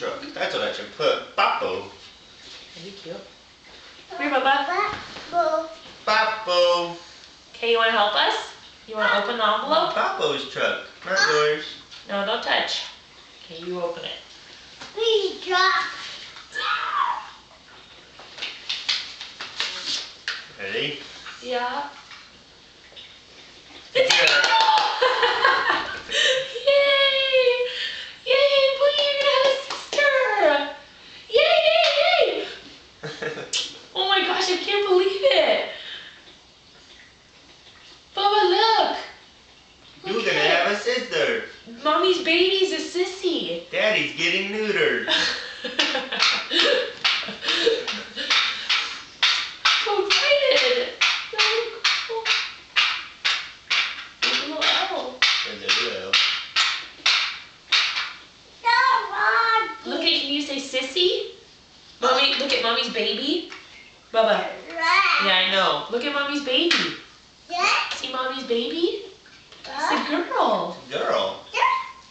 truck. That's what I should put. Papo. That'd be cute. Come here, Bubba. Papo. Okay, you want to help us? You want to open the envelope? Papo's truck, not yours. No, don't touch. Okay, you open it. Ready? Yeah. Yeah. Yay! Yay, Boogie, you're gonna have a sister! Yay, yay, yay! Oh my gosh, I can't believe it! Bubba, look! You're Look gonna have a sister. Mommy's baby's a sissy. Daddy's getting neutered. so excited! Look, little owl. And there you go. Look at, can you say sissy? Mommy, look at mommy's baby. Bubba. Yeah, I know. Look at mommy's baby. Yeah. See mommy's baby? It's a girl. Girl. Yeah,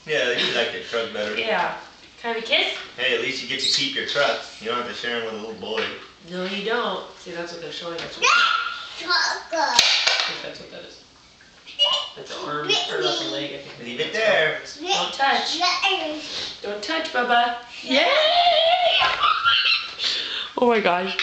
Yeah, you like your truck better. Yeah. Can I have a kiss? Hey, at least you get to keep your truck. You don't have to share them with a little boy. No, you don't. See, that's what they're showing us. I think that's what that is. That's an arm, or that's a leg, I think. Leave it there. Don't touch. Don't touch, Bubba. Yay! Oh my gosh.